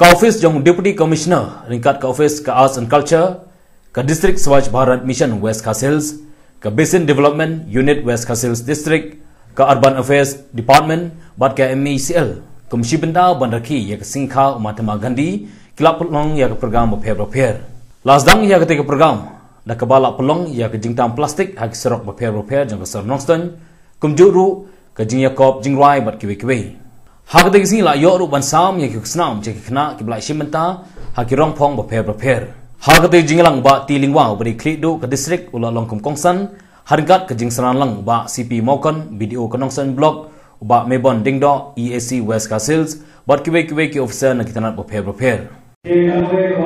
Ka office jong deputy commissioner ringkat ka office ka arts and culture ka district Swachh Bharat Mission West Khasils ka basin development unit West Khasils district ka urban affairs department bat ka MECL kumshi benda bandarki ya ka singkha Mahatma Gandhi kilap pelong ya ka program bapher lasdang ya ka te ka program da ka bala pelong ya ka jingtam plastik hak serok bapher jong ka sar nongston kumjuru ka jing yakop jingrai bat kiwi kiwi Hak de sing la yo ru ban sam ye kuk snam je kna ki bla shimenta ha ki rong phong ba pher ba pher. Hak de jinglang ba ti lingwa bri kli do ka district ula long kum kongsan hargat ka jing sanan lang ba CP Mokon BDO Kanongsan block ba Mebon Dingdo EAC West Castles bat ki we ki officer na kitanat ba pher ba pher. Ke kawe ko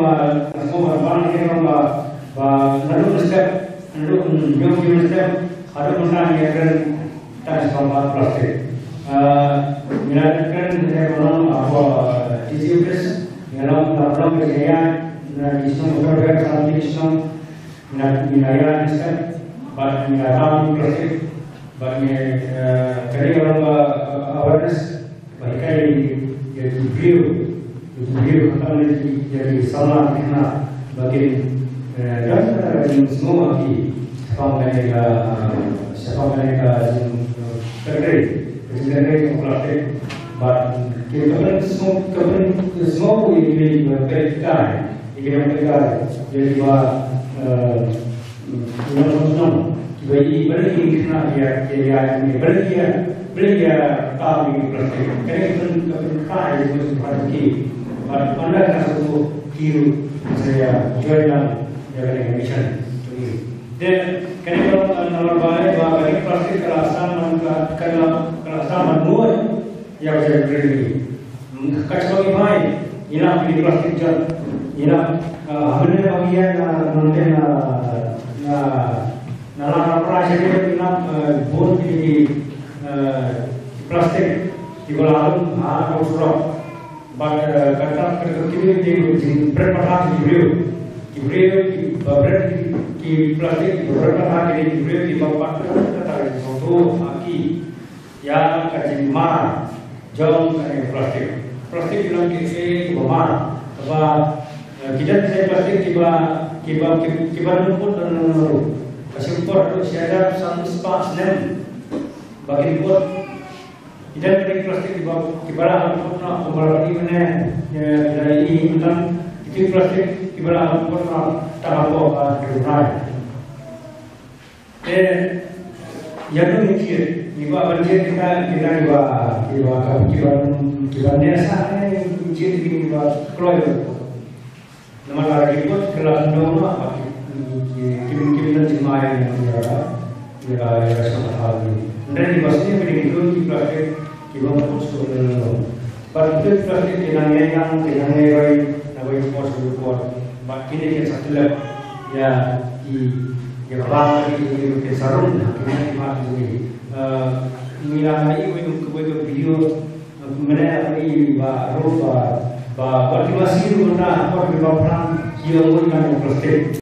ko ban ke ba ba nalu step nalu yo ki step ada kunang ye kan tas sama plastik. Menyatakan saya orang apa TCUS dalam dalam kejayaan dan Islam berbagai sampai Islam minaya Islam bagi minaya klasik bagi kerja orang awareness bagi kali jadi view itu view kata jadi salah kena bagi dan semua di siapa mereka siapa mereka terkait Presidente Complete, but che government smoke government smoke we really verificare e che verificare jadi ba non non jadi beri kita ya ya ini beri ya beri ya kami praktek kerana government kai itu seperti but anda kan satu kiru saya join ya dengan mission dan nomor baik bahwa praktek kerasan kerana sama dua yang saya beri. Kacau mai, ina pilih plastik jam, ina habisnya bagian nanti na na na lama proses itu ina bon pilih plastik di kolam ah kau suruh bag kata kerja kiri di berapa di beliau di beliau di beberapa di plastik beberapa di beliau di bawah kata itu aki yang kacim mar jom kene plastik plastik bilang kisi mar apa kita bisa plastik tiba tiba tiba rumput dan lalu kasih impor itu saya satu spa senem bagi impor tidak kene plastik tiba tiba rumput na kembali mana ya dari tentang itu plastik tiba rumput na tak apa kerana eh yang ini iba banjir kita kita iba iba iba iba desa ini banjir ini iba keluar nama lagi itu kelas dua apa kirim kirim dan jemaah yang ada ya ya sama hal ini dan di basnya begini itu kita iba mau suruh Pada kita tinang yang tinang pos report, bakin ini satu lagi. Ya di ya bang di di sarung, kita di mana nilai itu kemudian video mana ini ba roba ba motivasi itu mana apa orang yang mungkin kan